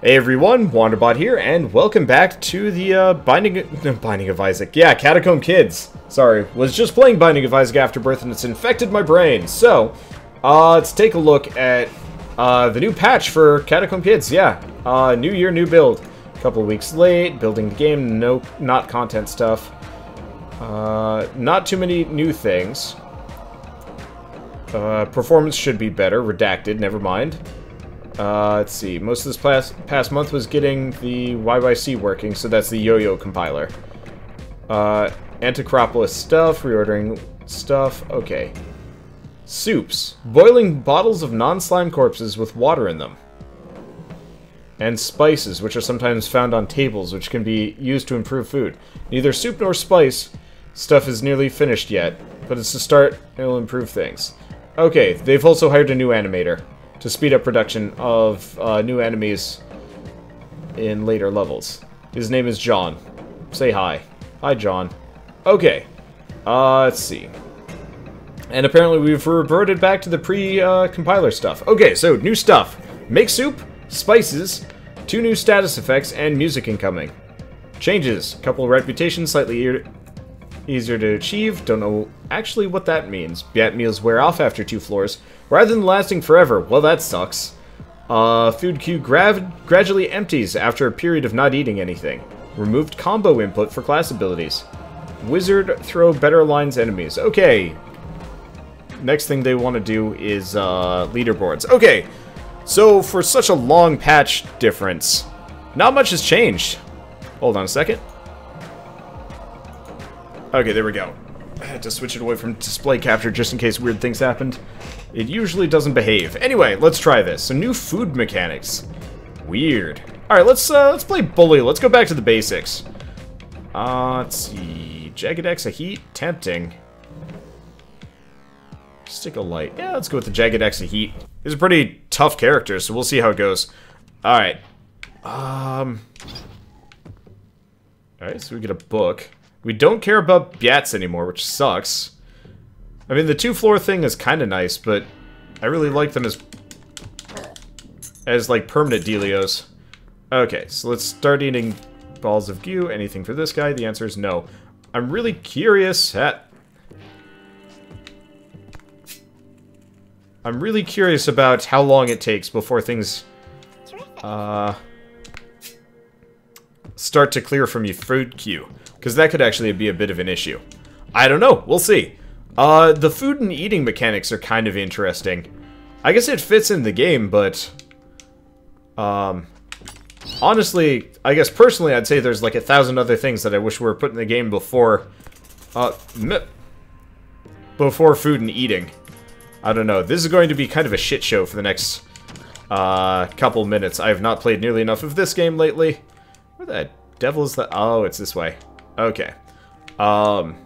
Hey everyone, Wanderbot here, and welcome back to the uh, Binding Binding of Isaac. Yeah, Catacomb Kids. Sorry, was just playing Binding of Isaac Afterbirth, and it's infected my brain. So, uh, let's take a look at uh, the new patch for Catacomb Kids. Yeah, uh, new year, new build. A couple weeks late, building the game, no, not content stuff. Uh, not too many new things. Uh, performance should be better. Redacted, never mind. Uh, let's see. Most of this past, past month was getting the YYC working, so that's the yo-yo compiler. Uh, stuff, reordering stuff. Okay. Soups. Boiling bottles of non-slime corpses with water in them. And spices, which are sometimes found on tables, which can be used to improve food. Neither soup nor spice stuff is nearly finished yet, but it's a start, it'll improve things. Okay, they've also hired a new animator to speed up production of uh, new enemies in later levels. His name is John. Say hi. Hi, John. Okay. Uh, let's see. And apparently we've reverted back to the pre-compiler uh, stuff. Okay, so new stuff. Make soup, spices, two new status effects, and music incoming. Changes. Couple of reputations, slightly e easier to achieve. Don't know actually what that means. Yet meals wear off after two floors, rather than lasting forever. Well, that sucks. Uh, food queue gra gradually empties after a period of not eating anything. Removed combo input for class abilities. Wizard throw better lines enemies. Okay. Next thing they want to do is uh, leaderboards. Okay, so for such a long patch difference, not much has changed. Hold on a second. Okay, there we go. I had to switch it away from display capture just in case weird things happened. It usually doesn't behave. Anyway, let's try this. So new food mechanics. Weird. Alright, let's uh, let's play Bully. Let's go back to the basics. Uh, let's see. Jagged of Heat? Tempting. Stick a light. Yeah, let's go with the Jagged of Heat. He's a pretty tough character, so we'll see how it goes. Alright. Um... Alright, so we get a book. We don't care about Bats anymore, which sucks. I mean, the two-floor thing is kind of nice, but I really like them as, as like, permanent dealios. Okay, so let's start eating balls of goo. Anything for this guy? The answer is no. I'm really curious at... I'm really curious about how long it takes before things, uh, start to clear from your food queue. Because that could actually be a bit of an issue. I don't know. We'll see. Uh, the food and eating mechanics are kind of interesting. I guess it fits in the game, but... Um, honestly, I guess personally I'd say there's like a thousand other things that I wish were put in the game before... Uh, before food and eating. I don't know. This is going to be kind of a shit show for the next uh, couple minutes. I have not played nearly enough of this game lately. Where the devil is that? Oh, it's this way. Okay. Um,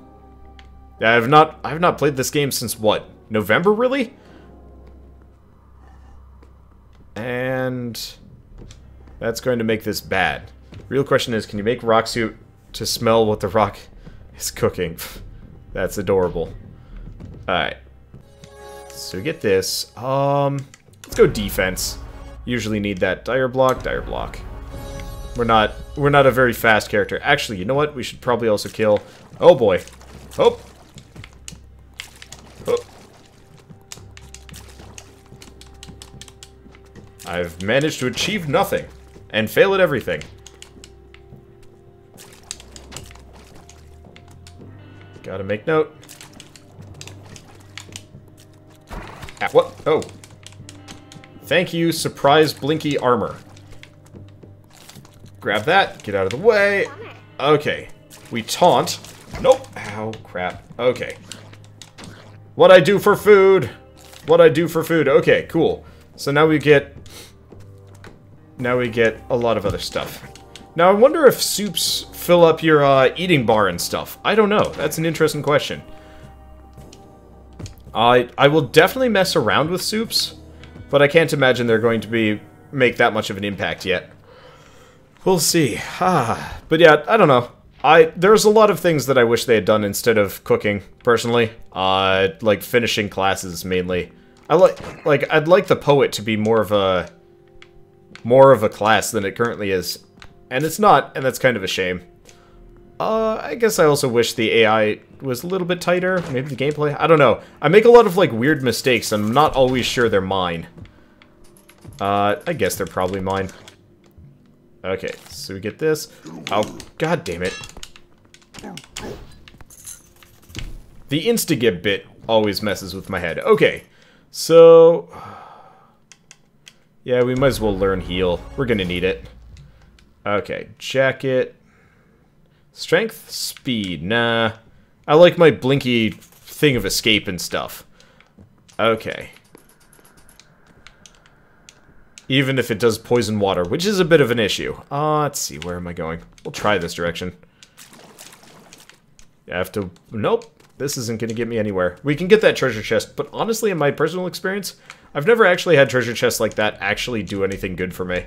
I've not I've not played this game since what November really, and that's going to make this bad. Real question is, can you make rock suit to smell what the rock is cooking? that's adorable. All right. So get this. Um, let's go defense. Usually need that dire block, dire block. We're not we're not a very fast character. Actually, you know what? We should probably also kill. Oh boy. Oh. oh. I've managed to achieve nothing and fail at everything. Gotta make note. Ah, what? Oh. Thank you, surprise blinky armor. Grab that. Get out of the way. Okay. We taunt. Nope. Ow, crap. Okay. What I do for food. What I do for food. Okay, cool. So now we get... Now we get a lot of other stuff. Now, I wonder if soups fill up your uh, eating bar and stuff. I don't know. That's an interesting question. I I will definitely mess around with soups, but I can't imagine they're going to be make that much of an impact yet. We'll see. Ah, but yeah, I don't know. I there's a lot of things that I wish they had done instead of cooking. Personally, uh, like finishing classes mainly. I like like I'd like the poet to be more of a more of a class than it currently is. And it's not, and that's kind of a shame. Uh, I guess I also wish the AI was a little bit tighter. Maybe the gameplay? I don't know. I make a lot of, like, weird mistakes, and I'm not always sure they're mine. Uh, I guess they're probably mine. Okay, so we get this. Oh, god damn it. The insta-gib bit always messes with my head. Okay, so... Yeah, we might as well learn heal. We're gonna need it. Okay, jacket. Strength, speed, nah. I like my blinky thing of escape and stuff. Okay. Even if it does poison water, which is a bit of an issue. Uh, let's see, where am I going? We'll try this direction. I have to... Nope. This isn't going to get me anywhere. We can get that treasure chest, but honestly, in my personal experience, I've never actually had treasure chests like that actually do anything good for me.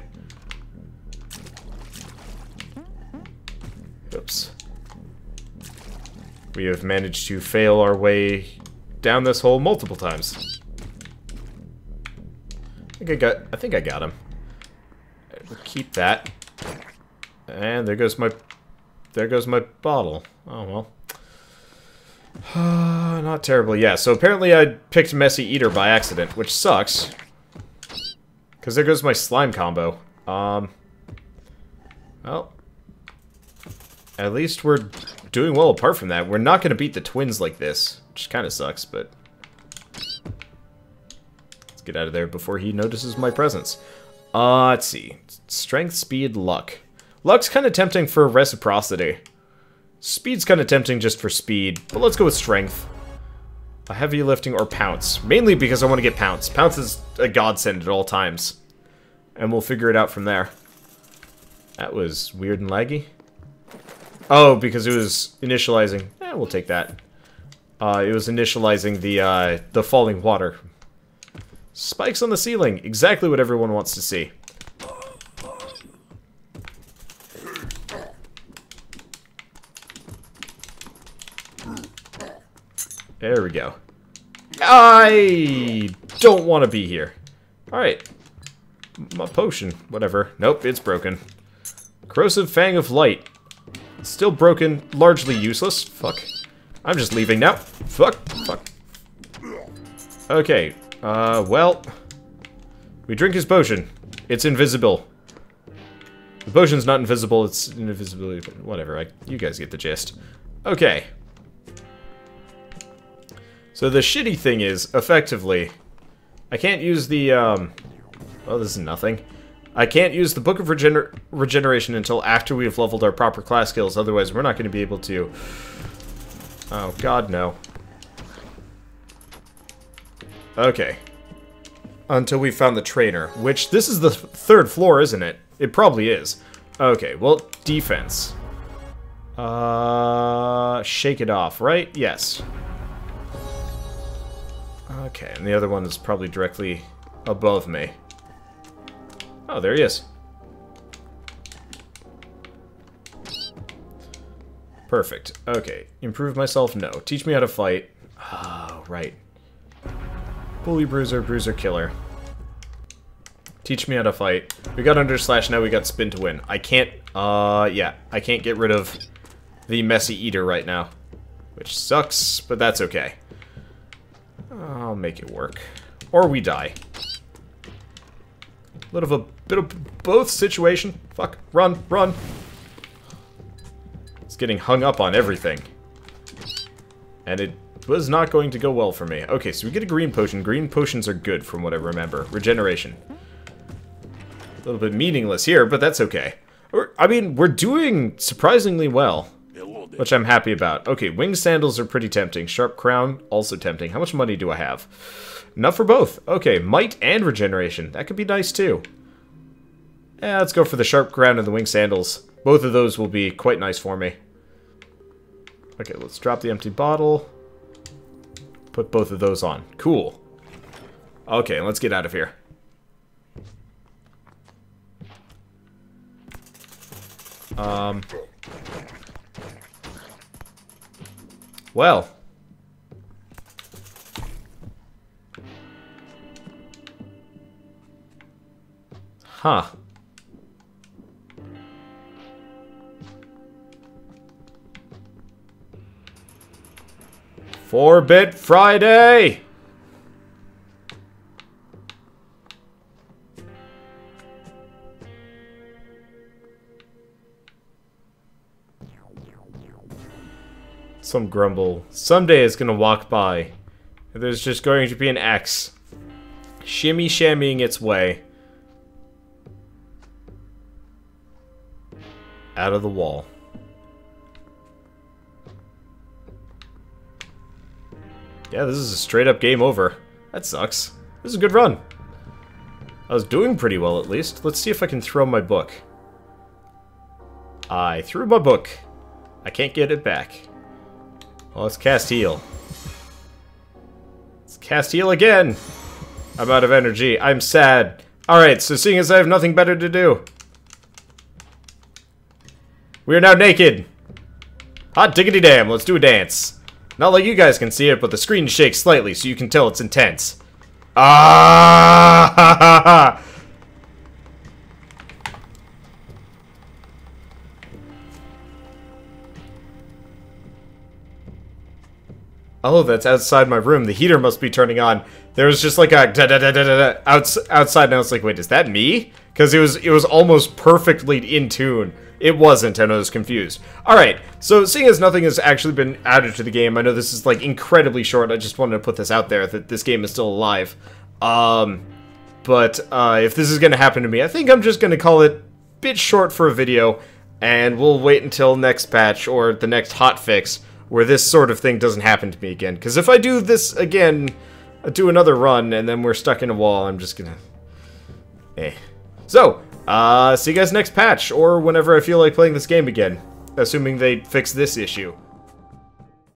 Oops. We have managed to fail our way down this hole multiple times. I think I got I think I got him. We'll keep that. And there goes my there goes my bottle. Oh well. Not terribly, yeah. So apparently I picked Messy Eater by accident, which sucks. Because there goes my slime combo. Um, well, at least we're doing well apart from that. We're not going to beat the twins like this, which kind of sucks, but... Get out of there before he notices my presence. Uh, let's see. Strength, speed, luck. Luck's kind of tempting for reciprocity. Speed's kind of tempting just for speed, but let's go with strength. A heavy lifting or pounce. Mainly because I want to get pounce. Pounce is a godsend at all times. And we'll figure it out from there. That was weird and laggy. Oh, because it was initializing. Eh, we'll take that. Uh, it was initializing the, uh, the falling water. Spikes on the ceiling. Exactly what everyone wants to see. There we go. I don't want to be here. Alright. My potion. Whatever. Nope, it's broken. Corrosive Fang of Light. Still broken. Largely useless. Fuck. I'm just leaving now. Fuck. Fuck. Okay. Uh, well. We drink his potion. It's invisible. The potion's not invisible, it's invisibility. Whatever, I, you guys get the gist. Okay. So the shitty thing is, effectively, I can't use the, um... Oh, this is nothing. I can't use the Book of Regener Regeneration until after we've leveled our proper class skills, otherwise we're not going to be able to... Oh, god, no. Okay. Until we found the trainer, which, this is the third floor, isn't it? It probably is. Okay, well, defense. Uh, shake it off, right? Yes. Okay, and the other one is probably directly above me. Oh, there he is. Perfect. Okay. Improve myself? No. Teach me how to fight. Oh, right. Bully Bruiser, Bruiser Killer. Teach me how to fight. We got Under Slash, now we got Spin to win. I can't, uh, yeah. I can't get rid of the Messy Eater right now. Which sucks, but that's okay. I'll make it work. Or we die. A little of a bit of both situation. Fuck. Run, run. It's getting hung up on everything. And it was not going to go well for me. Okay, so we get a green potion. Green potions are good from what I remember. Regeneration. A little bit meaningless here, but that's okay. I mean, we're doing surprisingly well. Which I'm happy about. Okay, winged sandals are pretty tempting. Sharp crown, also tempting. How much money do I have? Enough for both. Okay, might and regeneration. That could be nice too. Yeah, let's go for the sharp crown and the winged sandals. Both of those will be quite nice for me. Okay, let's drop the empty bottle. Put both of those on. Cool. Okay, let's get out of here. Um... Well. Huh. 4-Bit Friday! Some grumble. Someday it's gonna walk by. There's just going to be an X. Shimmy shammying its way. Out of the wall. Yeah, this is a straight up game over. That sucks. This is a good run. I was doing pretty well, at least. Let's see if I can throw my book. I threw my book. I can't get it back. Well, let's cast heal. Let's cast heal again! I'm out of energy. I'm sad. Alright, so seeing as I have nothing better to do. We are now naked! Hot diggity damn, let's do a dance. Not like you guys can see it, but the screen shakes slightly so you can tell it's intense. Ah! Oh, that's outside my room. The heater must be turning on. There was just like a da da da da da, da outs outside, and I was like, "Wait, is that me?" Because it was it was almost perfectly in tune. It wasn't, and I was confused. All right, so seeing as nothing has actually been added to the game, I know this is like incredibly short. I just wanted to put this out there that this game is still alive. Um, but uh, if this is going to happen to me, I think I'm just going to call it bit short for a video, and we'll wait until next patch or the next hot fix where this sort of thing doesn't happen to me again. Because if I do this again, I do another run, and then we're stuck in a wall, I'm just gonna... Eh. So, uh, see you guys next patch, or whenever I feel like playing this game again. Assuming they fix this issue.